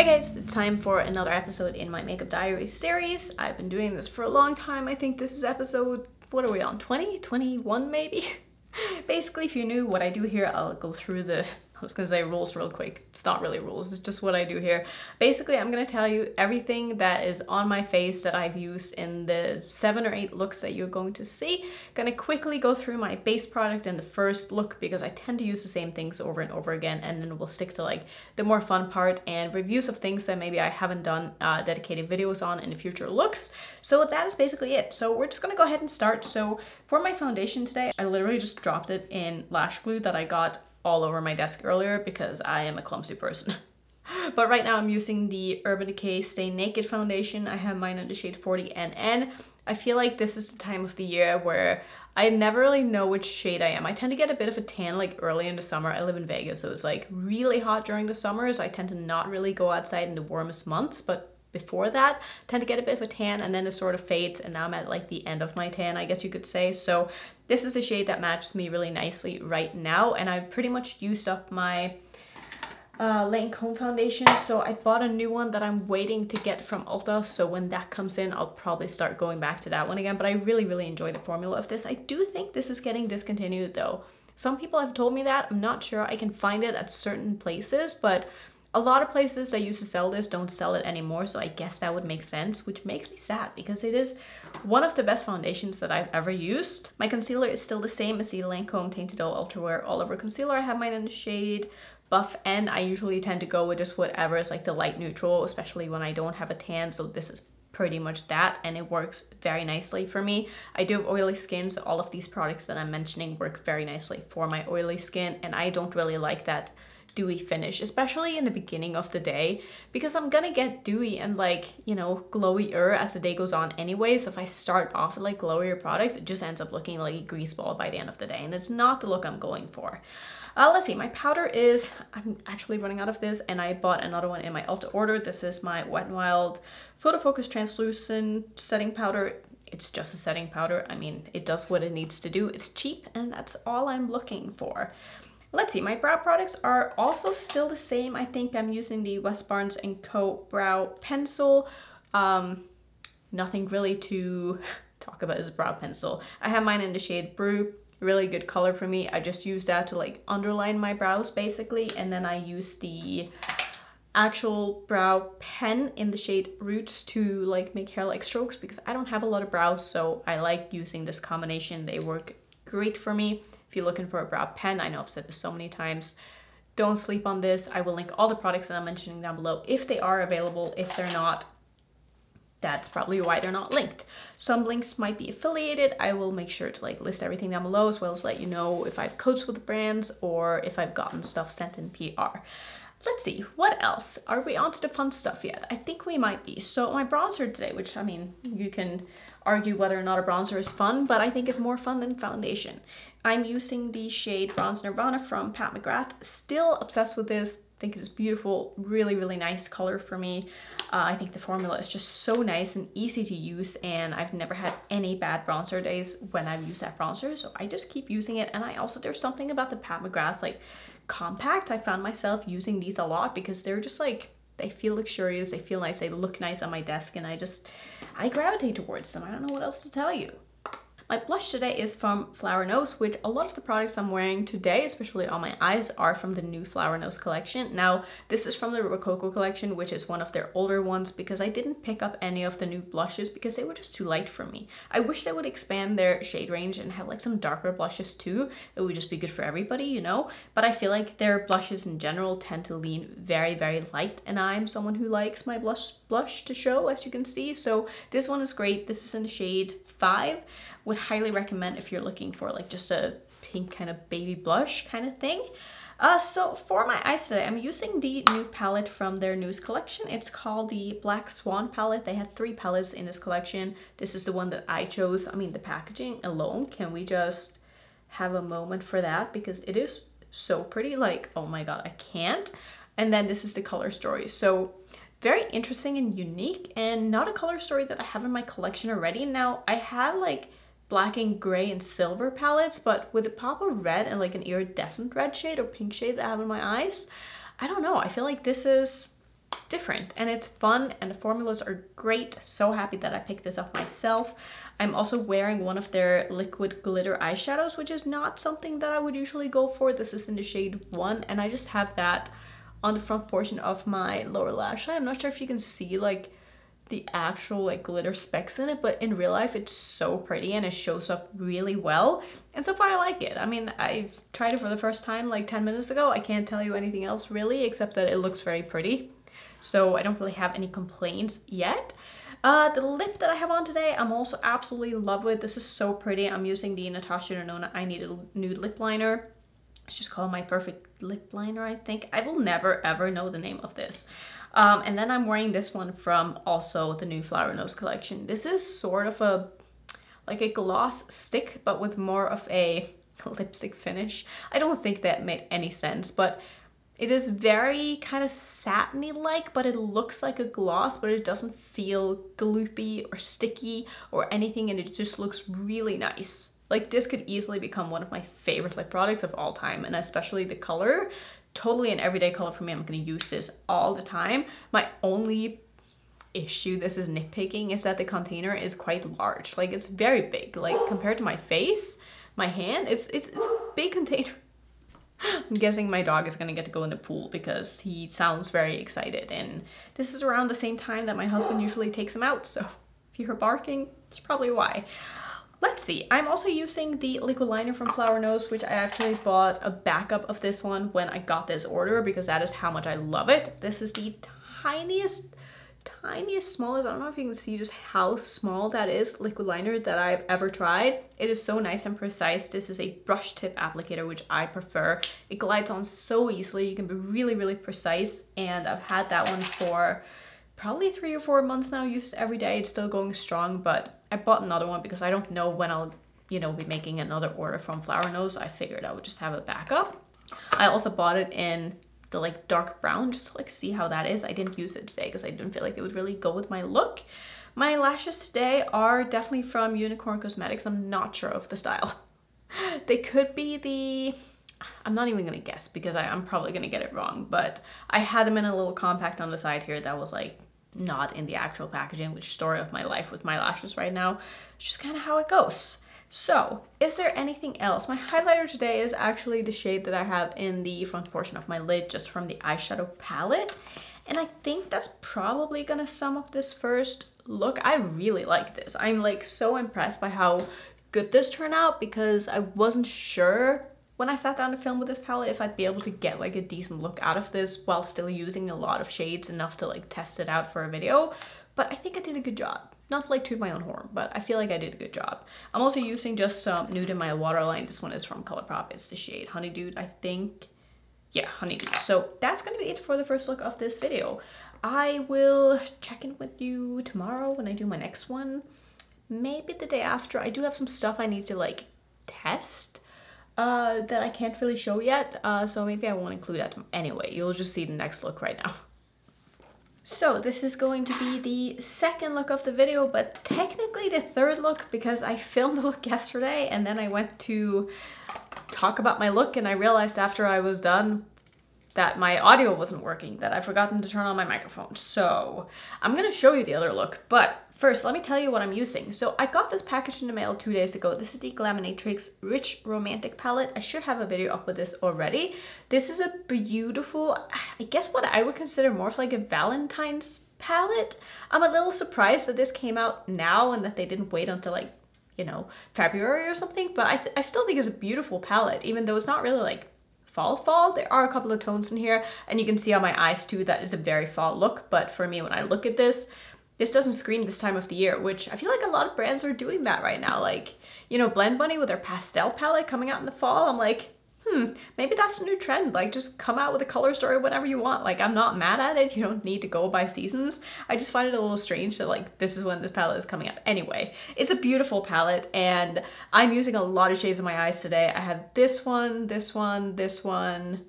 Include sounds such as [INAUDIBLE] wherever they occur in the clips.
Hi guys, it's time for another episode in my Makeup Diary series. I've been doing this for a long time. I think this is episode, what are we on, 20? 21 maybe? [LAUGHS] Basically, if you're new, what I do here, I'll go through the I was gonna say rules real quick. It's not really rules, it's just what I do here. Basically, I'm gonna tell you everything that is on my face that I've used in the seven or eight looks that you're going to see. Gonna quickly go through my base product in the first look because I tend to use the same things over and over again and then we'll stick to like the more fun part and reviews of things that maybe I haven't done uh, dedicated videos on in the future looks. So that is basically it. So we're just gonna go ahead and start. So for my foundation today, I literally just dropped it in lash glue that I got all over my desk earlier because I am a clumsy person. [LAUGHS] but right now I'm using the Urban Decay Stay Naked foundation. I have mine in the shade 40NN. I feel like this is the time of the year where I never really know which shade I am. I tend to get a bit of a tan like early in the summer. I live in Vegas, so it's like really hot during the summers. I tend to not really go outside in the warmest months, but before that I tend to get a bit of a tan and then it sort of fades and now I'm at like the end of my tan I guess you could say so this is a shade that matches me really nicely right now and I've pretty much used up my uh, Lancome foundation so I bought a new one that I'm waiting to get from Ulta so when that comes in I'll probably start going back to that one again but I really really enjoy the formula of this. I do think this is getting discontinued though. Some people have told me that. I'm not sure. I can find it at certain places but a lot of places that used to sell this don't sell it anymore, so I guess that would make sense, which makes me sad because it is one of the best foundations that I've ever used. My concealer is still the same as the Lancome Teint Idole Ultra Wear All Over Concealer. I have mine in the shade buff and I usually tend to go with just whatever is like the light neutral, especially when I don't have a tan, so this is pretty much that and it works very nicely for me. I do have oily skin so all of these products that I'm mentioning work very nicely for my oily skin and I don't really like that dewy finish, especially in the beginning of the day, because I'm gonna get dewy and like, you know, glowier as the day goes on anyway. So if I start off with like glowier products, it just ends up looking like a grease ball by the end of the day. And it's not the look I'm going for. Uh, let's see, my powder is, I'm actually running out of this and I bought another one in my Ulta order. This is my Wet n Wild Photo Focus Translucent Setting Powder. It's just a setting powder. I mean, it does what it needs to do. It's cheap and that's all I'm looking for. Let's see, my brow products are also still the same. I think I'm using the West Barnes & Co. Brow Pencil. Um, nothing really to [LAUGHS] talk about is brow pencil. I have mine in the shade Brew. Really good color for me. I just use that to like underline my brows basically. And then I use the actual brow pen in the shade Roots to like make hair-like strokes because I don't have a lot of brows. So I like using this combination. They work great for me. If you're looking for a brow pen, I know I've said this so many times, don't sleep on this. I will link all the products that I'm mentioning down below if they are available. If they're not, that's probably why they're not linked. Some links might be affiliated. I will make sure to like list everything down below as well as let you know if I have codes with brands or if I've gotten stuff sent in PR. Let's see, what else? Are we on to the fun stuff yet? I think we might be. So my bronzer today, which I mean, you can argue whether or not a bronzer is fun, but I think it's more fun than foundation. I'm using the shade Bronze Nirvana from Pat McGrath. Still obsessed with this. think it is beautiful, really, really nice color for me. Uh, I think the formula is just so nice and easy to use and I've never had any bad bronzer days when I've used that bronzer. So I just keep using it. And I also, there's something about the Pat McGrath like compact. I found myself using these a lot because they're just like, they feel luxurious, they feel nice, they look nice on my desk and I just, I gravitate towards them. I don't know what else to tell you. My blush today is from Flower Knows, which a lot of the products I'm wearing today, especially on my eyes, are from the new Flower Knows collection. Now, this is from the Rococo collection, which is one of their older ones, because I didn't pick up any of the new blushes because they were just too light for me. I wish they would expand their shade range and have like some darker blushes too. It would just be good for everybody, you know? But I feel like their blushes in general tend to lean very, very light, and I'm someone who likes my blush blush to show, as you can see. So this one is great. This is in shade 5 would highly recommend if you're looking for like just a pink kind of baby blush kind of thing. Uh, so for my eyes today, I'm using the new palette from their newest collection. It's called the Black Swan palette. They had three palettes in this collection. This is the one that I chose. I mean, the packaging alone, can we just have a moment for that? Because it is so pretty. Like, oh my god, I can't. And then this is the color story. So very interesting and unique and not a color story that I have in my collection already. Now, I have like black and gray and silver palettes, but with a pop of red and like an iridescent red shade or pink shade that I have in my eyes, I don't know. I feel like this is different and it's fun and the formulas are great. So happy that I picked this up myself. I'm also wearing one of their liquid glitter eyeshadows, which is not something that I would usually go for. This is in the shade 1 and I just have that on the front portion of my lower lash. I'm not sure if you can see like the actual like glitter specks in it, but in real life it's so pretty and it shows up really well. And so far I like it. I mean, I've tried it for the first time like 10 minutes ago. I can't tell you anything else really, except that it looks very pretty. So I don't really have any complaints yet. Uh, the lip that I have on today, I'm also absolutely in love with. This is so pretty. I'm using the Natasha Denona I Need a Nude Lip Liner. It's just called My Perfect Lip Liner, I think. I will never ever know the name of this. Um, and then I'm wearing this one from also the new Flower Knows collection. This is sort of a, like a gloss stick, but with more of a [LAUGHS] lipstick finish. I don't think that made any sense, but it is very kind of satiny-like, but it looks like a gloss, but it doesn't feel gloopy or sticky or anything, and it just looks really nice. Like this could easily become one of my favorite lip products of all time, and especially the color totally an everyday color for me. I'm gonna use this all the time. My only issue, this is nitpicking, is that the container is quite large. Like it's very big. Like compared to my face, my hand, it's, it's, it's a big container. [LAUGHS] I'm guessing my dog is gonna get to go in the pool because he sounds very excited and this is around the same time that my husband usually takes him out so if you hear barking, it's probably why. Let's see, I'm also using the liquid liner from Flower Knows, which I actually bought a backup of this one when I got this order because that is how much I love it. This is the tiniest, tiniest, smallest, I don't know if you can see just how small that is, liquid liner that I've ever tried. It is so nice and precise. This is a brush tip applicator, which I prefer. It glides on so easily. You can be really, really precise. And I've had that one for probably three or four months now, used every day. It's still going strong, but I bought another one because I don't know when I'll, you know, be making another order from Flower Knows. I figured I would just have a backup. I also bought it in the like dark brown just to like see how that is. I didn't use it today because I didn't feel like it would really go with my look. My lashes today are definitely from Unicorn Cosmetics. I'm not sure of the style. [LAUGHS] they could be the I'm not even gonna guess because I, am probably gonna get it wrong, but I had them in a little compact on the side here that was like not in the actual packaging, which story of my life with my lashes right now. It's just kind of how it goes. So, is there anything else? My highlighter today is actually the shade that I have in the front portion of my lid just from the eyeshadow palette. And I think that's probably gonna sum up this first look. I really like this. I'm like so impressed by how good this turned out because I wasn't sure when I sat down to film with this palette if I'd be able to get like a decent look out of this while still using a lot of shades enough to like test it out for a video. But I think I did a good job. Not like to my own horn, but I feel like I did a good job. I'm also using just some nude in my waterline. This one is from Colourpop. It's the shade Honeydew, I think. Yeah, Honeydew. So that's gonna be it for the first look of this video. I will check in with you tomorrow when I do my next one. Maybe the day after. I do have some stuff I need to like test uh, that I can't really show yet, uh, so maybe I won't include that anyway. You'll just see the next look right now. So this is going to be the second look of the video, but technically the third look because I [LAUGHS] filmed the look yesterday and then I went to talk about my look and I realized after I was done that my audio wasn't working, that I'd forgotten to turn on my microphone. So I'm gonna show you the other look, but first let me tell you what I'm using. So I got this package in the mail two days ago. This is the Glaminatrix Rich Romantic Palette. I should have a video up with this already. This is a beautiful, I guess what I would consider more of like a Valentine's palette. I'm a little surprised that this came out now and that they didn't wait until like you know, February or something, but I, I still think it's a beautiful palette, even though it's not really like fall fall. There are a couple of tones in here and you can see on my eyes too that is a very fall look. But for me, when I look at this, this doesn't scream this time of the year, which I feel like a lot of brands are doing that right now. Like, you know, Blend Bunny with their pastel palette coming out in the fall. I'm like, hmm, maybe that's a new trend. Like just come out with a color story whenever you want. Like I'm not mad at it. [LAUGHS] You don't need to go by seasons. I just find it a little strange that like this is when this palette is coming out. Anyway, it's a beautiful palette and I'm using a lot of shades in my eyes today. I have this one, this one, this one,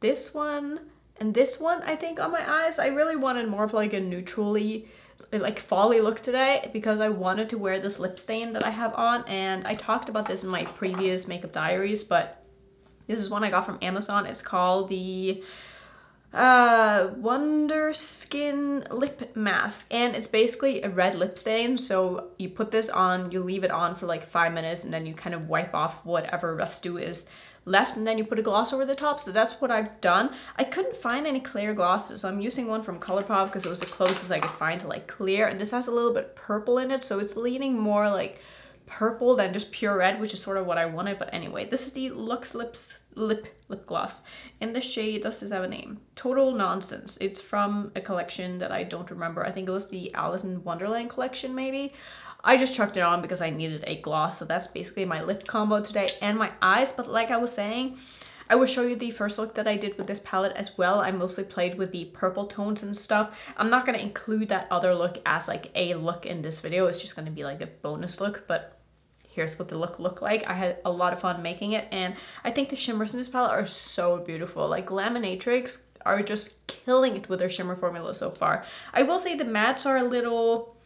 this one, and this one I think on my eyes. I really wanted more of like a neutrally like folly look today because I wanted to wear this lip stain that I have on and I talked about this in my previous makeup diaries but this is one I got from Amazon. It's called the uh, Wonder Skin Lip Mask. And it's basically a red lip stain. So you put this on, you leave it on for like five minutes and then you kind of wipe off whatever residue is left and then you put a gloss over the top. So that's what I've done. I couldn't find any clear glosses. So I'm using one from Colourpop because it was the closest I could find to like clear. And this has a little bit purple in it. So it's leaning more like purple than just pure red, which is sort of what I wanted. But anyway, this is the Lux Lips Lip Lip Gloss in the shade, does this have a name? Total Nonsense. It's from a collection that I don't remember. I think it was the Alice in Wonderland collection, maybe. I just chucked it on because I needed a gloss. So that's basically my lip combo today and my eyes. But like I was saying, I will show you the first look that I did with this palette as well. I mostly played with the purple tones and stuff. I'm not going to include that other look as like a look in this video. It's just going to be like a bonus look, but here's what the look looked like. I had a lot of fun making it and I think the shimmers in this palette are so beautiful. Like Glaminatrix are just killing it with their shimmer formula so far. I will say the mattes are a little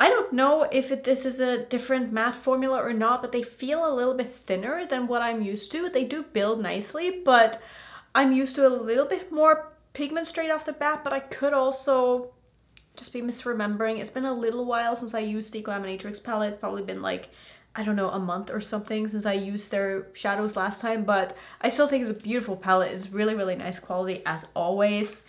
I don't know if it, this is a different matte formula or not, but they feel a little bit thinner than what I'm used to. They do build nicely, but I'm used to a little bit more pigment straight off the bat, but I could also just be misremembering. It's been a little while since I used the Glaminatrix palette, probably been like, I don't know, a month or something since I used their shadows last time, but I still think it's a beautiful palette. It's really, really nice quality as always.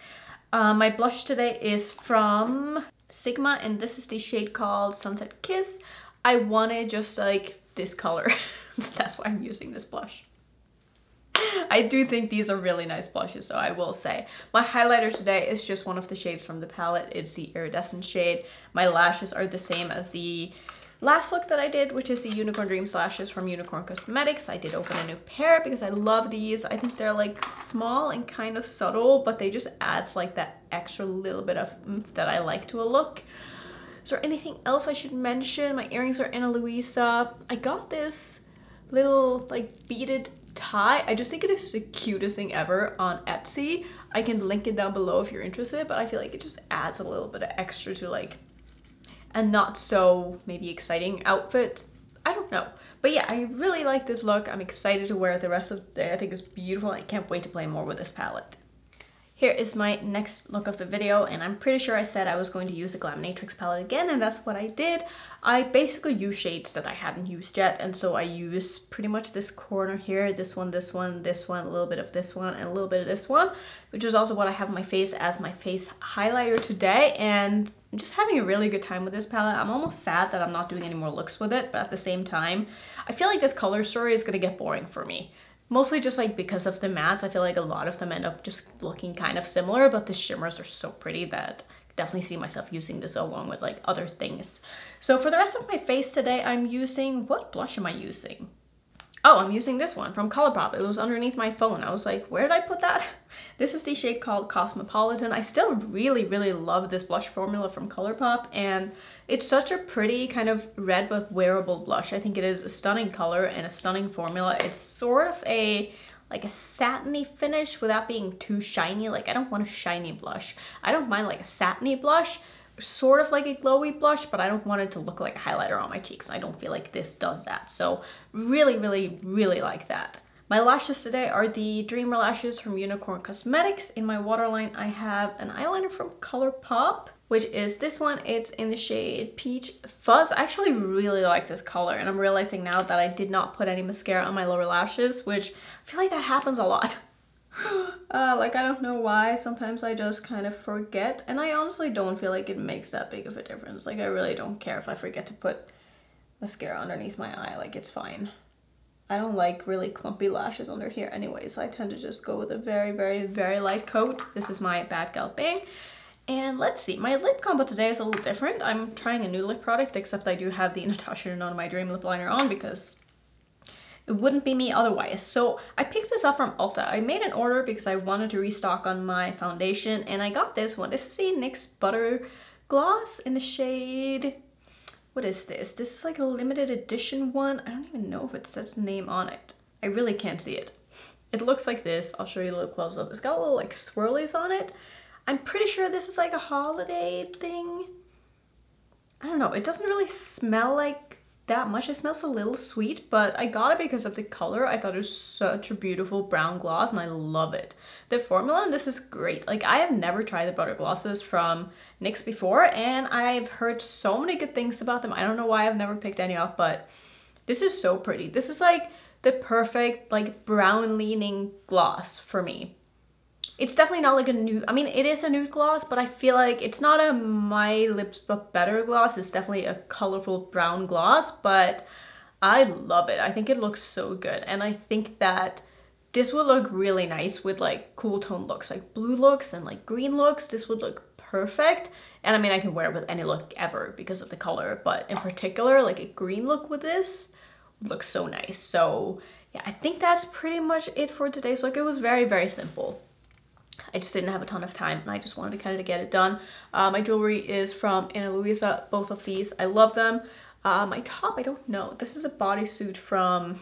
Uh, my blush today is from Sigma and this is the shade called Sunset Kiss. I wanted just like this color. [LAUGHS] That's why I'm using this blush. I do think these are really nice blushes, so I will say. My highlighter today is just one of the shades from the palette. It's the iridescent shade. My lashes are the same as the last look that I did, which is the Unicorn Dreams lashes from Unicorn Cosmetics. I did open a new pair because I love these. I think they're like small and kind of subtle, but they just adds like that extra little bit of that I like to a look. Is there anything else I should mention? My earrings are Ana Luisa. I got this little like beaded tie. I just think it is the cutest thing ever on Etsy. I can link it down below if you're interested, but I feel like it just adds a little bit of extra to like and not so maybe exciting outfit. I don't know. But yeah, I really like this look. I'm excited to wear it the rest of the day. I think it's beautiful. I can't wait to play more with this palette. Here is my next look of the video and I'm pretty sure I said I was going to use the Glaminatrix palette again and that's what I did. I basically use shades that I hadn't used yet and so I use pretty much this corner here, this one, this one, this one, a little bit of this one, and a little bit of this one, which is also what I have on my face as my face highlighter today and I'm just having a really good time with this palette. I'm almost sad that I'm not doing any more looks with it, but at the same time, I feel like this color story is gonna get boring for me. Mostly just like because of the mattes, I feel like a lot of them end up just looking kind of similar, but the shimmers are so pretty that I definitely see myself using this along with like other things. So for the rest of my face today, I'm using, what blush am I using? Oh, I'm using this one from Colourpop. It was underneath my phone. I was like, where did I put that? [LAUGHS] This is the shade called Cosmopolitan. I still really, really love this blush formula from Colourpop and it's such a pretty kind of red but wearable blush. I think it is a stunning color and a stunning formula. It's sort of a like a satiny finish without being too shiny. Like I don't want a shiny blush. I don't mind like a satiny blush, sort of like a glowy blush, but I don't want it to look like a highlighter on my cheeks. I don't feel like this does that. So really, really, really like that. My lashes today are the Dreamer lashes from Unicorn Cosmetics. In my waterline, I have an eyeliner from Colourpop, which is this one. It's in the shade Peach Fuzz. I actually really like this color, and I'm realizing now that I did not put any mascara on my lower lashes, which I feel like that happens a lot. [LAUGHS] [GASPS] uh, like I don't know why. Sometimes I just kind of forget and I honestly don't feel like it makes that big of a difference. Like I really don't care if I forget to put mascara underneath my eye. Like it's fine. I don't like really clumpy lashes under here anyways. So I tend to just go with a very very very light coat. This is my Bad Gal Bang. And let's see, my lip combo today is a little different. I'm trying a new lip product, except I do have the Natasha Denona My Dream Lip Liner on because it wouldn't be me otherwise. So I picked this up from Ulta. I made an order because I wanted to restock on my foundation and I got this one. This is the NYX Butter Gloss in the shade, what is this? This is like a limited edition one. I don't even know if it says the name on it. I really can't see it. It looks like this. I'll show you a little close up. It's got little like swirlies on it. I'm pretty sure this is like a holiday thing. I don't know. It doesn't really smell like that much. It smells a little sweet, but I got it because of the color. I thought it was such a beautiful brown gloss and I love it. The formula in this is great. Like I have never tried the butter glosses from NYX before and I've heard so many good things about them. I don't know why I've never picked any up, but this is so pretty. This is like the perfect like brown leaning gloss for me. It's definitely not like a nude, I mean, it is a nude gloss, but I feel like it's not a My Lips But Better gloss. It's definitely a colorful brown gloss, but I love it. I think it looks so good. And I think that this would look really nice with like cool tone looks, like blue looks and like green looks. This would look perfect. And I mean, I can wear it with any look ever because of the color, but in particular, like a green look with this looks so nice. So yeah, I think that's pretty much it for today's look. It was very, very simple. I just didn't have a ton of time and I just wanted to kind of get it done. Uh, my jewelry is from Ana Luisa, both of these. I love them. Uh, my top, I don't know. This is a bodysuit from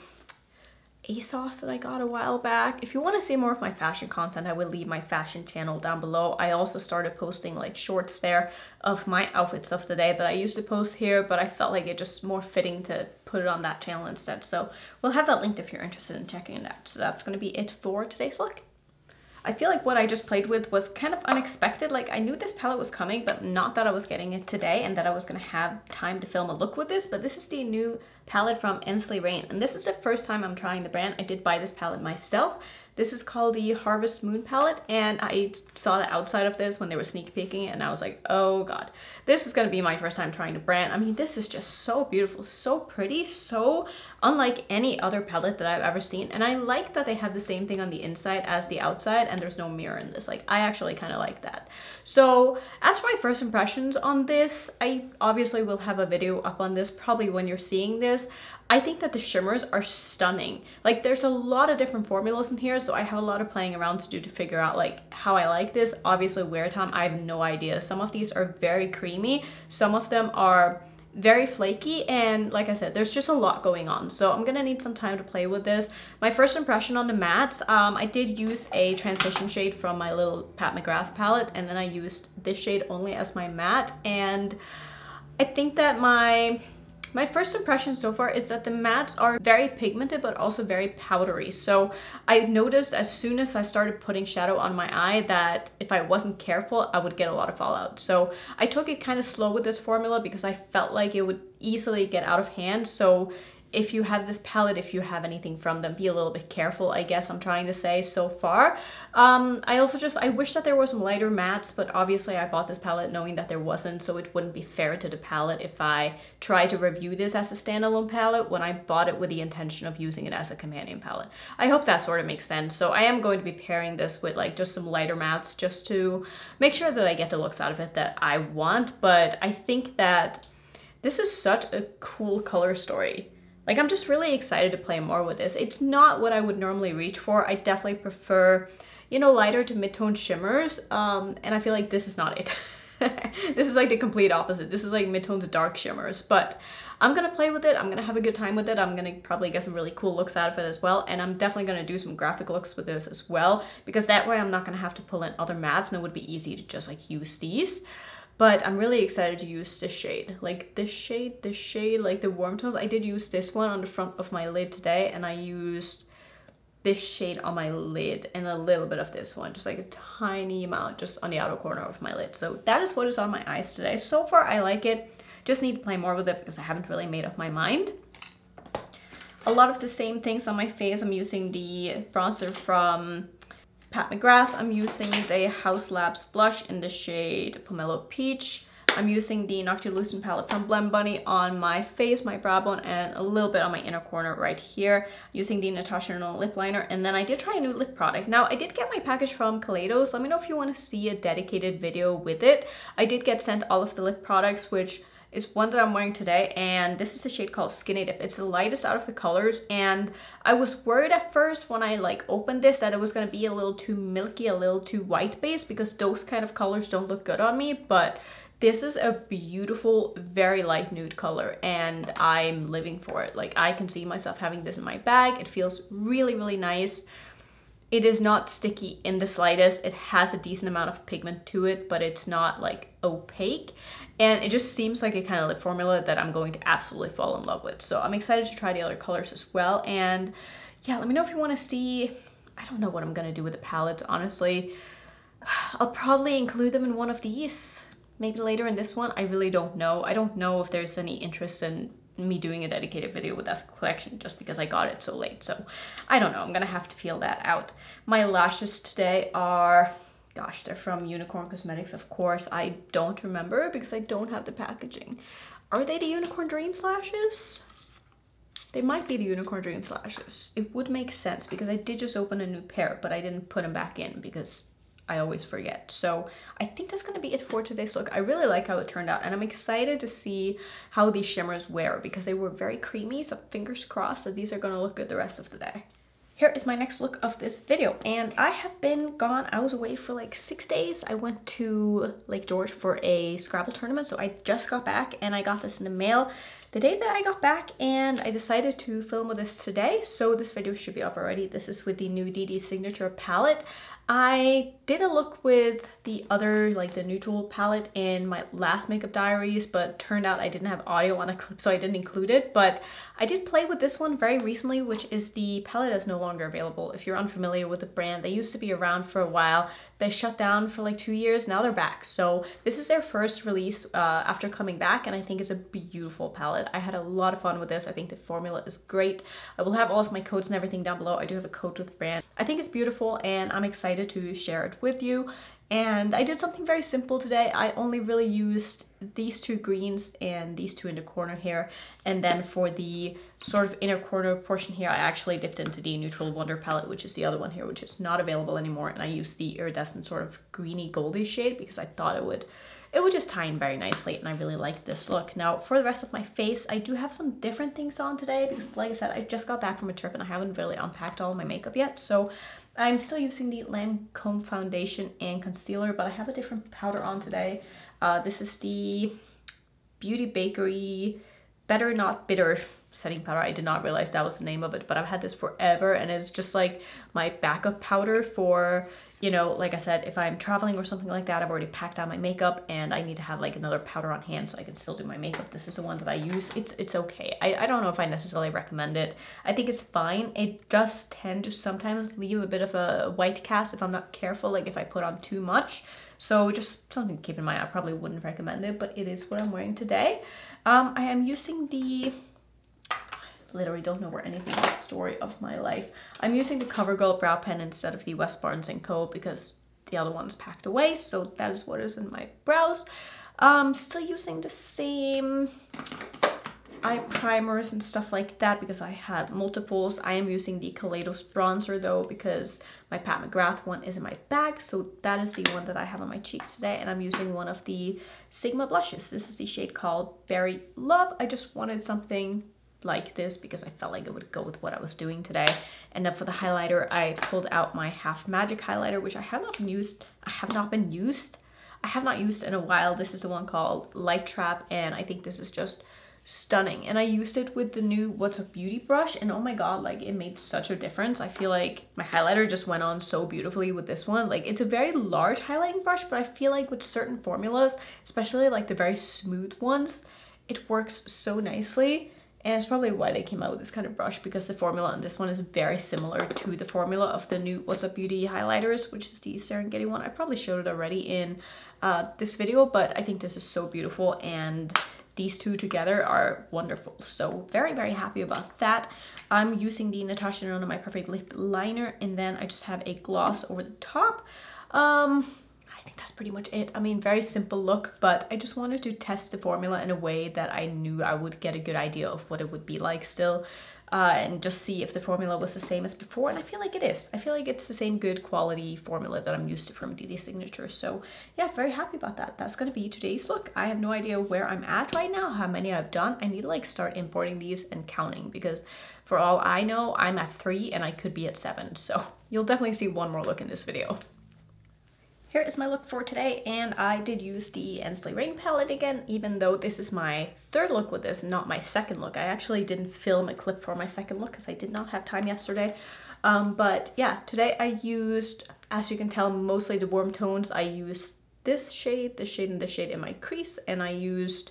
ASOS that I got a while back. If you want to see more of my fashion content, I will leave my fashion channel down below. I also started posting like shorts there of my outfits of the day that I used to post here, but I felt like it just more fitting to put it on that channel instead. So we'll have that linked if you're interested in checking it out. So that's going to be it for today's look. I feel like what I just played with was kind of unexpected. Like I knew this palette was coming, but not that I was getting it today and that I was gonna have time to film a look with this, but this is the new palette from Ensleigh Rein. And this is the first time I'm trying the brand. I did buy this palette myself this is called the Harvest Moon palette and I saw the outside of this when they were sneak peeking and I was like, oh god, this is gonna be my first time trying to brand. I mean, this is just so beautiful, so pretty, so unlike any other palette that I've ever seen. And I like that they have the same thing on the inside as the outside and there's no mirror in this. Like, I actually kind of like that. So as for my first impressions on this, I obviously will have a video up on this probably when you're seeing this. I think that the shimmers are stunning. Like there's a lot of different formulas in here, so I have a lot of playing around to do to figure out like how I like this. Obviously wear time, I have no idea. Some of these are very creamy, some of them are very flaky and like I said there's just a lot going on so I'm gonna need some time to play with this my first impression on the mattes um, I did use a transition shade from my little Pat McGrath palette and then I used this shade only as my matte and I think that my my first impression so far is that the mattes are very pigmented but also very powdery. So I noticed as soon as I started putting shadow on my eye that if I wasn't careful, I would get a lot of fallout. So I took it kind of slow with this formula because I felt like it would easily get out of hand. So if you have this palette, if you have anything from them, be a little bit careful, I guess I'm trying to say so far. Um, I also just, I wish that there were some lighter mattes, but obviously I bought this palette knowing that there wasn't, so it wouldn't be fair to the palette if I tried to review this as a standalone palette when I bought it with the intention of using it as a companion palette. I hope that sort of makes sense. So I am going to be pairing this with like just some lighter mattes just to make sure that I get the looks out of it that I want, but I think that this is such a cool color story. Like I'm just really excited to play more with this. It's not what I would normally reach for. I definitely prefer, you know, lighter to mid-tone shimmers. Um, and I feel like this is not it. [LAUGHS] this is like the complete opposite. This is like mid-tone to dark shimmers, but I'm gonna play with it. I'm gonna have a good time with it. I'm gonna probably get some really cool looks out of it as well. And I'm definitely gonna do some graphic looks with this as well, because that way I'm not gonna have to pull in other mattes and it would be easy to just like use these. But I'm really excited to use this shade. Like this shade, this shade, like the warm tones. I did use this one on the front of my lid today and I used this shade on my lid and a little bit of this one, just like a tiny amount just on the outer corner of my lid. So that is what is on my eyes today. So far I like it. Just need to play more with it because I haven't really made up my mind. A lot of the same things on my face. I'm using the bronzer from Pat McGrath. I'm using the Haus Labs blush in the shade Pomelo Peach. I'm using the Noctilucent palette from Blend Bunny on my face, my brow bone, and a little bit on my inner corner right here. Using the Natasha Denona lip liner, and then I did try a new lip product. Now, I did get my package from Kaleidos. Let me know if you want to see a dedicated video with it. I did get sent all of the lip products, which is one that I'm wearing today and this is a shade called Skinny Dip. It's the lightest out of the colors and I was worried at first when I like opened this that it was gonna be a little too milky, a little too white based because those kind of colors don't look good on me but this is a beautiful, very light nude color and I'm living for it. Like I can see myself having this in my bag. It feels really, really nice. It is not sticky in the slightest. It has a decent amount of pigment to it, but it's not like opaque. And it just seems like a kind of lip formula that I'm going to absolutely fall in love with. So I'm excited to try the other colors as well. And yeah, let me know if you want to see, I don't know what I'm going to do with the palettes, honestly. I'll probably include them in one of these, maybe later in this one. I really don't know. I don't know if there's any interest in me doing a dedicated video with that collection just because I got it so late. So I don't know, I'm gonna have to feel that out. My lashes today are, gosh, they're from Unicorn Cosmetics, of course. I don't remember because I don't have the packaging. Are they the Unicorn Dreams lashes? They might be the Unicorn Dreams lashes. It would make sense because I did just open a new pair, but I didn't put them back in because I always forget. So I think that's gonna be it for today's look. I really like how it turned out and I'm excited to see how these shimmers wear because they were very creamy. So fingers crossed that these are gonna look good the rest of the day. Here is my next look of this video and I have been gone, I was away for like six days. I went to Lake George for a Scrabble tournament so I just got back and I got this in the mail the day that I got back and I decided to film with this today so this video should be up already. This is with the new DD Signature palette. I did a look with the other, like the neutral palette in my last makeup diaries, but turned out I didn't have audio on a clip, so I didn't include it. But I did play with this one very recently, which is the palette is no longer available. If you're unfamiliar with the brand, they used to be around for a while. They shut down for like two years, now they're back. So this is their first release uh, after coming back, and I think it's a beautiful palette. I had a lot of fun with this. I think the formula is great. I will have all of my codes and everything down below. I do have a code with the brand. I think it's beautiful, and I'm excited to share it with you. And I did something very simple today. I only really used these two greens and these two in the corner here. And then for the sort of inner corner portion here, I actually dipped into the Neutral Wonder palette, which is the other one here, which is not available anymore. And I used the iridescent sort of greeny goldy shade because I thought it would it would just tie in very nicely and I really like this look. Now for the rest of my face, I do have some different things on today because like I said, I just got back from a trip and I haven't really unpacked all my makeup yet. So I'm still using the Lancome foundation and concealer, but I have a different powder on today. Uh, this is the Beauty Bakery Better Not Bitter setting powder. I did not realize that was the name of it, but I've had this forever and it's just like my backup powder for you know, like I said, if I'm traveling or something like that, I've already packed out my makeup and I need to have like another powder on hand so I can still do my makeup. This is the one that I use. It's it's okay. I, I don't know if I necessarily recommend it. I think it's fine. It does tend to sometimes leave a bit of a white cast if I'm not careful, like if I put on too much. So just something to keep in mind. I probably wouldn't recommend it, but it is what I'm wearing today. Um, I am using the literally don't know where anything is story of my life. I'm using the CoverGirl brow pen instead of the West Barnes & Co. because the other one's packed away, so that is what is in my brows. Um, still using the same eye primers and stuff like that because I had multiples. I am using the Kaleidos bronzer though because my Pat McGrath one is in my bag. So that is the one that I have on my cheeks today. And I'm using one of the Sigma blushes. This is the shade called Berry Love. I just wanted something like this because I felt like it would go with what I was doing today. And then for the highlighter, I pulled out my Half Magic highlighter, which I have not used. I have not been used. I have not used in a while. This is the one called Light Trap, and I think this is just stunning. And I used it with the new What's Up Beauty brush, and oh my god, like it made such a difference. I feel like my highlighter just went on so beautifully with this one. Like it's a very large highlighting brush, but I feel like with certain formulas, especially like the very smooth ones, it works so nicely. And it's probably why they came out with this kind of brush because the formula on this one is very similar to the formula of the new What's Up Beauty highlighters, which is the Serengeti one. I probably showed it already in uh, this video, but I think this is so beautiful and these two together are wonderful. So very, very happy about that. I'm using the Natasha Denona My Perfect Lip Liner and then I just have a gloss over the top. Um, that's pretty much it. I mean, very simple look, but I just wanted to test the formula in a way that I knew I would get a good idea of what it would be like still. Uh, and just see if the formula was the same as before. And I feel like it is. I feel like it's the same good quality formula that I'm used to from DD Signature. So yeah, very happy about that. That's going to be today's look. I have no idea where I'm at right now, how many I've done. I need to like start importing these and counting because for all I know, I'm at three and I could be at seven. So [LAUGHS] you'll definitely see one more look in this video. Here is my look for today and I did use the Ensleigh Rein palette again even though this is my third look with this not my second look. I actually didn't film a clip for my second look because I did not have time yesterday. Um, but yeah, today I used, as you can tell, mostly the warm tones. I used this shade, this shade, and this shade in my crease, and I used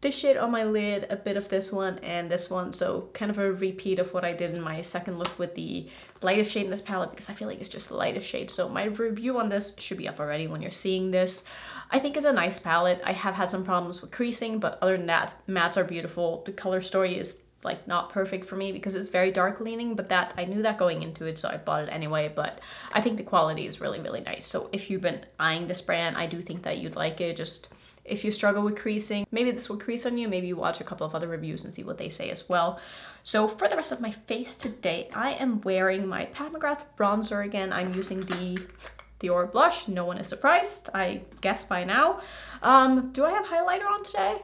this shade on my lid, a bit of this one and this one. So kind of a repeat of what I did in my second look with the lightest shade in this palette because I feel like it's just the lightest shade. So my review on this should be up already when you're seeing this. I think it's a nice palette. I have had some problems with creasing, but other than that, mattes are beautiful. The color story is like not perfect for me because it's very dark leaning but that I knew that going into it so I bought it anyway but I think the quality is really really nice so if you've been eyeing this brand I do think that you'd like it just if you struggle with creasing, maybe this will crease on you, maybe you watch a couple of other reviews and see what they say as well. So for the rest of my face today, I am wearing my Pat McGrath bronzer again. I'm using the Dior blush. No one is surprised, I guess by now. Um, do I have highlighter on today?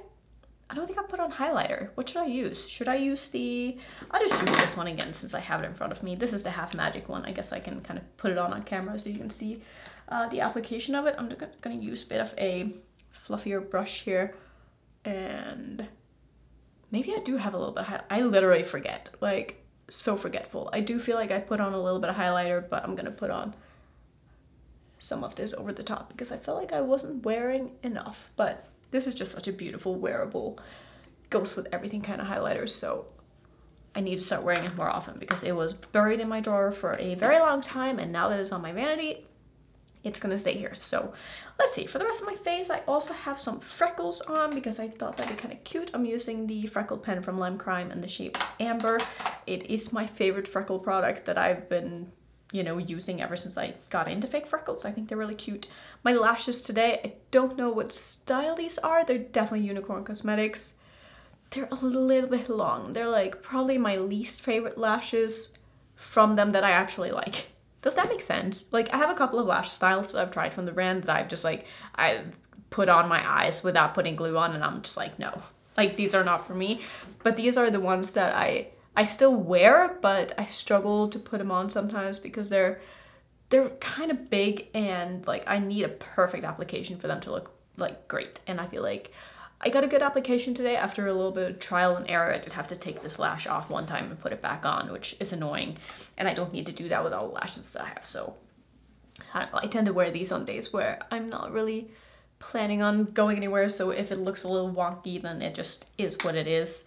I don't think I put on highlighter. What should I use? Should I use the... I'll just use this one again since I have it in front of me. This is the Half Magic one. I guess I can kind of put it on on camera so you can see uh, the application of it. I'm to use a bit of a fluffier brush here and maybe I do have a little bit I literally forget like so forgetful. I do feel like I put on a little bit of highlighter but I'm gonna put on some of this over the top because I felt like I wasn't wearing enough. But this is just such a beautiful wearable goes with everything kind of highlighter, so I need to start wearing it more often because it was buried in my drawer for a very long time and now that it's on my vanity it's gonna stay here. So let's see, for the rest of my face, I also have some freckles on because I thought that'd be kind of cute. I'm using the freckle pen from Lime Crime in the shape Amber. It is my favorite freckle product that I've been you know, using ever since I got into fake freckles. I think they're really cute. My lashes today, I don't know what style these are. They're definitely Unicorn Cosmetics. They're a little bit long. They're like probably my least favorite lashes from them that I actually like. Does that make sense? Like I have a couple of lash styles that I've tried from the brand that I've just like I've put on my eyes without putting glue on and I'm just like no. Like these are not for me. But these are the ones that I I still wear, but I struggle to put them on sometimes because they're they're kind of big and like I need a perfect application for them to look like great. And I feel like I got a good application today after a little bit of trial and error. I did have to take this lash off one time and put it back on, which is annoying. And I don't need to do that with all the lashes I have. So I. I tend to wear these on days where I'm not really planning on going anywhere. So if it looks a little wonky, then it just is what it is.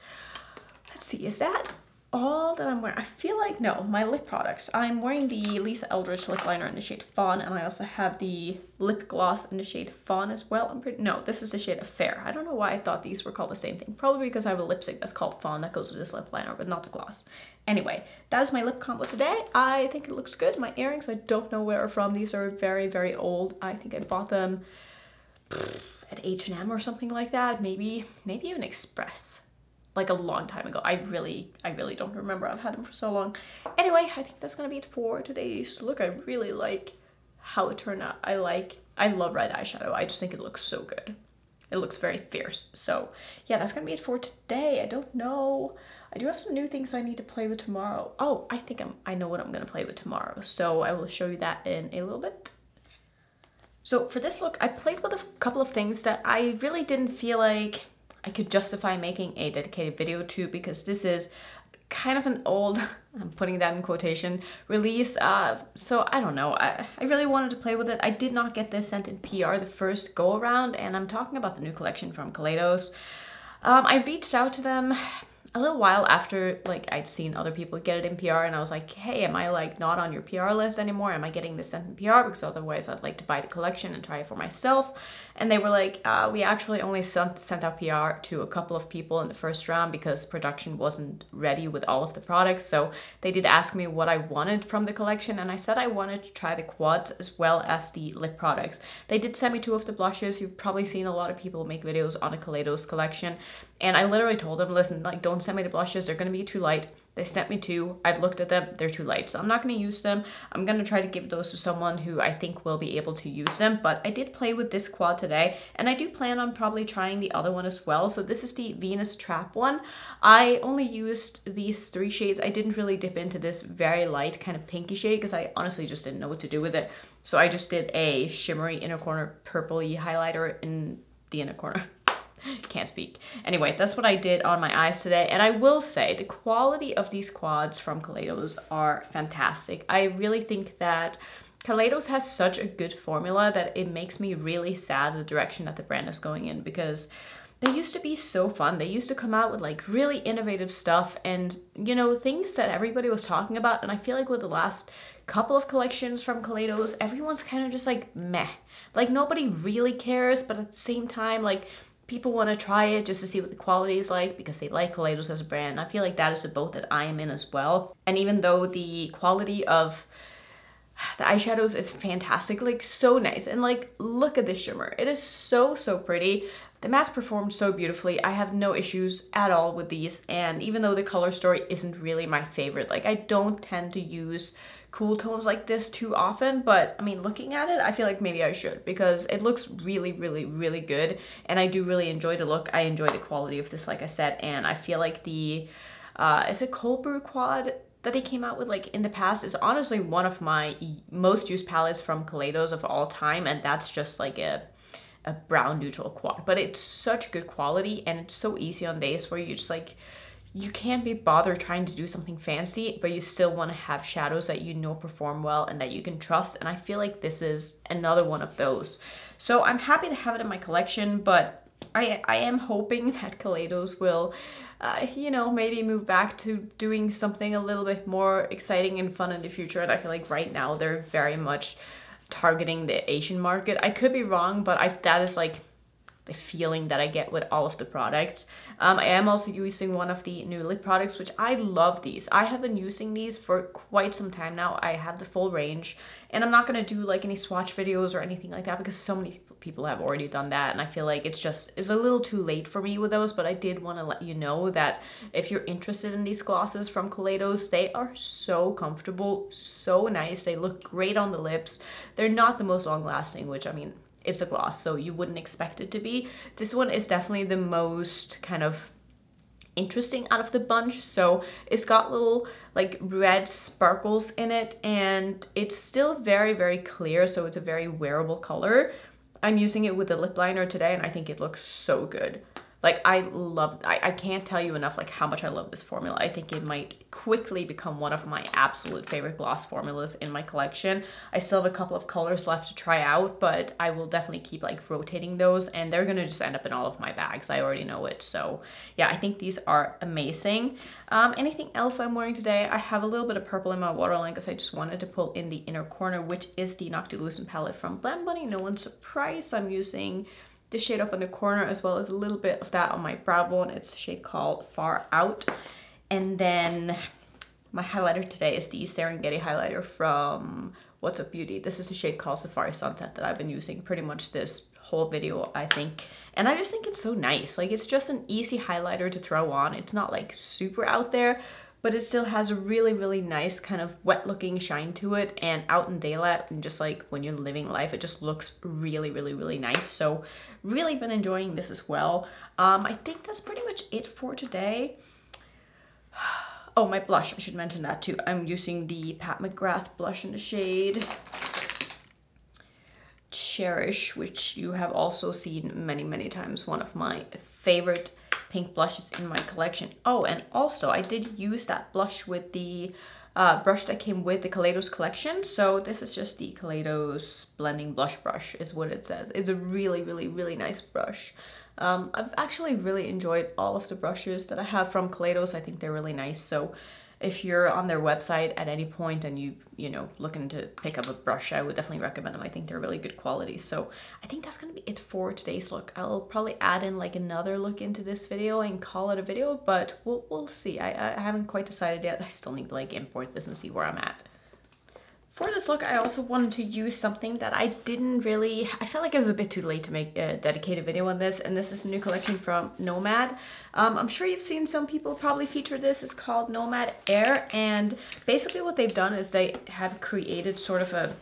Let's see, is that all that I'm wearing. I feel like, no, my lip products. I'm wearing the Lisa Eldridge lip liner in the shade Fawn, and I also have the lip gloss in the shade Fawn as well. I'm pretty, no, this is the shade Affair. I don't know why I thought these were called the same thing. Probably because I have a lipstick that's called Fawn that goes with this lip liner, but not the gloss. Anyway, that is my lip combo today. I think it looks good. My earrings, I don't know where they're from. These are very, very old. I think I bought them at H&M or something like that. Maybe, maybe even Express like a long time ago. I really, I really don't remember. I've had them for so long. Anyway, I think that's gonna be it for today's look. I really like how it turned out. I like, I love red eyeshadow. I just think it looks so good. It looks very fierce. So yeah, that's gonna be it for today. I don't know. I do have some new things I need to play with tomorrow. Oh, I think I'm, I know what I'm gonna play with tomorrow. So I will show you that in a little bit. So for this look, I played with a couple of things that I really didn't feel like I could justify making a dedicated video to because this is kind of an old, [LAUGHS] I'm putting that in quotation, release. Uh, so I don't know, I, I really wanted to play with it. I did not get this sent in PR the first go around and I'm talking about the new collection from Kaleidos. Um, I reached out to them a little while after like I'd seen other people get it in PR and I was like, hey, am I like not on your PR list anymore? Am I getting this sent in PR? Because otherwise I'd like to buy the collection and try it for myself. And they were like, uh, we actually only sent, sent out PR to a couple of people in the first round because production wasn't ready with all of the products. So they did ask me what I wanted from the collection and I said I wanted to try the quads as well as the lip products. They did send me two of the blushes. You've probably seen a lot of people make videos on a Kaleidos collection. And I literally told them, listen, like don't send me the blushes, they're gonna be too light. They sent me two, I've looked at them, they're too light. So I'm not gonna use them. I'm gonna try to give those to someone who I think will be able to use them. But I did play with this quad today and I do plan on probably trying the other one as well. So this is the Venus Trap one. I only used these three shades. I didn't really dip into this very light kind of pinky shade because I honestly just didn't know what to do with it. So I just did a shimmery inner corner purpley highlighter in the inner corner [LAUGHS] [LAUGHS] can't speak. Anyway, that's what I did on my eyes today. And I will say the quality of these quads from Kaleidos are fantastic. I really think that Kaleidos has such a good formula that it makes me really sad the direction that the brand is going in because they used to be so fun. They used to come out with like really innovative stuff and, you know, things that everybody was talking about. And I feel like with the last couple of collections from Kaleidos, everyone's kind of just like meh. Like nobody really cares, but at the same time, like people want to try it just to see what the quality is like because they like Kaleidos as a brand. I feel like that is the boat that I am in as well. And even though the quality of the eyeshadows is fantastic, like so nice. And like, look at this shimmer. It is so, so pretty. The mask performed so beautifully. I have no issues at all with these. And even though the color story isn't really my favorite, like I don't tend to use cool tones like this too often, but I mean, looking at it, I feel like maybe I should because it looks really, really, really good. And I do really enjoy the look. I enjoy the quality of this, like I said, and I feel like the, uh, is it cold brew quad? that they came out with like in the past is honestly one of my most used palettes from Kaleidos of all time and that's just like a a brown neutral quad but it's such good quality and it's so easy on days where you just like you can't be bothered trying to do something fancy but you still want to have shadows that you know perform well and that you can trust and I feel like this is another one of those so I'm happy to have it in my collection but I, I am hoping [LAUGHS] that Kaleidos will uh, you know, maybe move back to doing something a little bit more exciting and fun in the future. And I feel like right now they're very much targeting the Asian market. I could be wrong, but I that is like the feeling that I get with all of the products. Um, I am also using one of the new lip products, which I love these. I have been using these for quite some time now. I have the full range and I'm not to do like any swatch videos or anything like that because so many people have already done that and I feel like it's just it's a little too late for me with those but I did want to let you know that if you're interested in these glosses from Kaleidos they are so comfortable so nice they look great on the lips they're not the most long lasting which I mean it's a gloss so you wouldn't expect it to be. This one is definitely the most kind of interesting out of the bunch. So it's got little like red sparkles in it and it's still very very clear so it's a very wearable color. I'm using it with a lip liner today and I think it looks so good. Like I love, I, I can't tell you enough like how much I love this formula. I think it might quickly become one of my absolute favorite gloss formulas in my collection. I still have a couple of colors left to try out, but I will definitely keep like rotating those and they're gonna just end up in all of my bags. I already know it. So yeah, I think these are amazing. Um, anything else I'm wearing today? I have a little bit of purple in my waterline because I just wanted to pull in the inner corner, which is the Noctilucent palette from Blend Bunny. No one's surprised I'm using the shade up in the corner as well as a little bit of that on my brow bone. It's a shade called Far Out. And then my highlighter today is the Serengeti highlighter from What's Up Beauty. This is a shade called Safari Sunset that I've been using pretty much this whole video, I think. And I just think it's so nice. Like, it's just an easy highlighter to throw on. It's not, like, super out there, but it still has a really, really nice kind of wet looking shine to it. And out in daylight and just like when you're living life, it just looks really, really, really nice. So really been enjoying this as well. Um, I think that's pretty much it for today. [SIGHS] Oh, my blush, I should mention that too. I'm using the Pat McGrath blush in the shade Cherish, which you have also seen many, many times. One of my favorite pink blushes in my collection. Oh, and also I did use that blush with the uh, brush that came with the Kaleidos collection. So this is just the Kaleidos blending blush brush is what it says. It's a really, really, really nice brush. Um, I've actually really enjoyed all of the brushes that I have from Kaleidos. I think they're really nice. So if you're on their website at any point and you you know looking to pick up a brush i would definitely recommend them. I think they're really good quality. So i think that's gonna be it for today's look. I'll probably add in like another look into this video and call it a video but we'll, we'll see. I, I haven't quite decided yet. I still need to like import this and see where i'm at for this look, I also wanted to use something that I didn't really, I felt like it was a bit too late to make a dedicated video on this, and this is a new collection from Nomad. Um, I'm sure you've seen some people probably feature this. It's called Nomad Air, and basically what they've done is they have created sort of a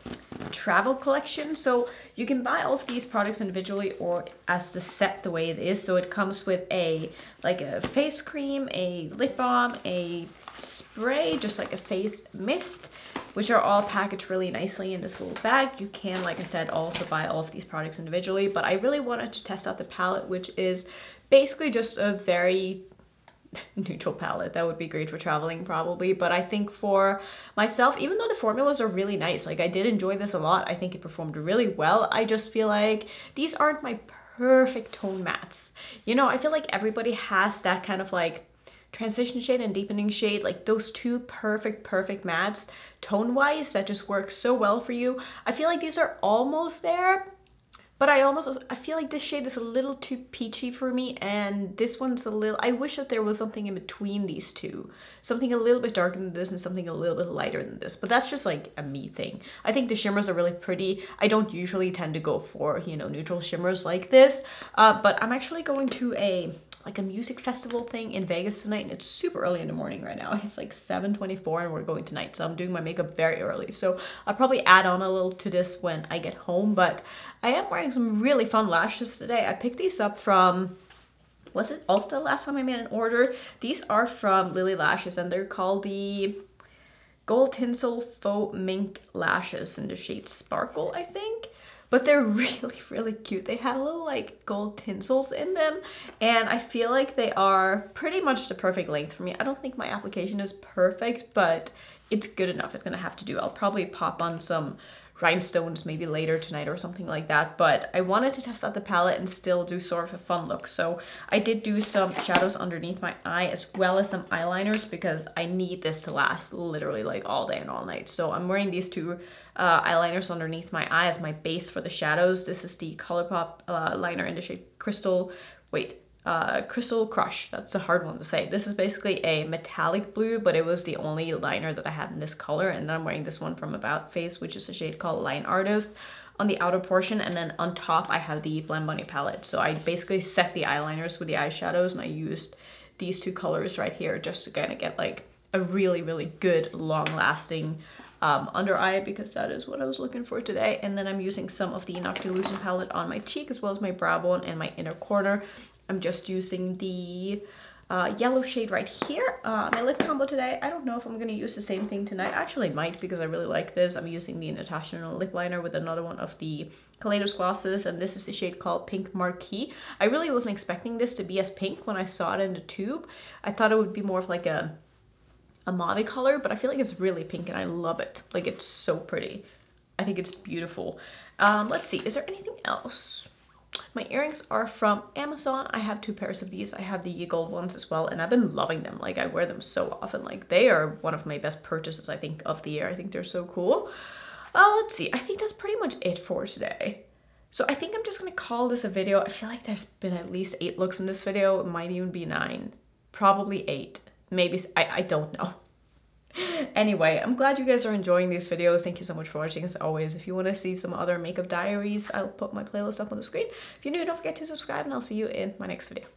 travel collection. So you can buy all of these products individually or as the set the way it is. So it comes with a like a face cream, a lip balm, a spray, just like a face mist, which are all packaged really nicely in this little bag. You can, like I said, also buy all of these products individually, but I really wanted to test out the palette, which is basically just a very [LAUGHS] neutral palette. That would be great for traveling probably but i think for myself even though the formulas are really nice like i did enjoy this a lot. I think it performed really well. I just feel like these aren't my perfect tone mattes you know i feel like everybody has that kind of like transition shade and deepening shade like those two perfect perfect mattes tone wise that just work so well for you i feel like these are almost there but I almost, I feel like this shade is a little too peachy for me and this one's a little, I wish that there was something in between these two. Something a little bit darker than this and something a little bit lighter than this. But that's just like a me thing. I think the shimmers are really pretty. I don't usually tend to go for, you know, neutral shimmers like this. Uh, but I'm actually going to a like a music festival thing in Vegas tonight and it's super early in the morning right now. [LAUGHS] It's like 7.24 and we're going tonight. So I'm doing my makeup very early. So I'll probably add on a little to this when I get home. But I am wearing some really fun lashes today. I picked these up from was it Ulta last time I made an order? These are from Lily Lashes and they're called the Gold Tinsel Faux Mink Lashes in the shade Sparkle, I think but they're [LAUGHS] really, really cute. They had little like gold tinsels in them and I feel like they are pretty much the perfect length for me. I don't think my application is perfect, but it's good enough. It's gonna have to do. I'll probably pop on some rhinestones maybe later tonight or something like that but I wanted to test out the palette and still do sort of a fun look. So I did do some shadows underneath my eye as well as some eyeliners because I need this to last literally like all day and all night. So I'm wearing these two uh, eyeliners underneath my eye as my base for the shadows. This is the Colourpop uh, liner in the shade Crystal. Wait uh, Crystal Crush. That's a hard one to say. This is basically a metallic blue, but it was the only liner that I had in this color. And then I'm wearing this one from About Face, which is a shade called Line Artist on the outer portion. And then on top, I have the Blend Bunny palette. So I basically set the eyeliners with the eyeshadows and I used these two colors right here just to kind of get like a really, really good long lasting um, under eye because that is what I was looking for today. And then I'm using some of the Noctilucent palette on my cheek as well as my brow bone and my inner corner. I'm just using the uh, yellow shade right here. Uh, my lip combo today, I don't know if I'm going to use the same thing tonight. I actually might because I really like this. I'm using the Natasha lip liner with another one of the Kaleidos glosses and this is the shade called Pink Marquee. I really wasn't expecting this to be as pink when I saw it in the tube. I thought it would be more of like a, a mauve color, but I feel like it's really pink and I love it. Like it's so pretty. I think it's beautiful. Um, let's see, is there anything else? My earrings are from Amazon. I have two pairs of these. I have the gold ones as well, and I've been loving them. Like, I wear them so often. Like, they are one of my best purchases, I think, of the year. I think they're so cool. Uh, let's see. I think that's pretty much it for today. So I think I'm just going to call this a video. I feel like there's been at least eight looks in this video. It might even be nine. Probably eight. Maybe, I, I don't know [LAUGHS] anyway, I'm glad you guys are enjoying these videos. Thank you so much for watching as always. If you want to see some other makeup diaries, I'll put my playlist up on the screen. If you're new, don't forget to subscribe and I'll see you in my next video.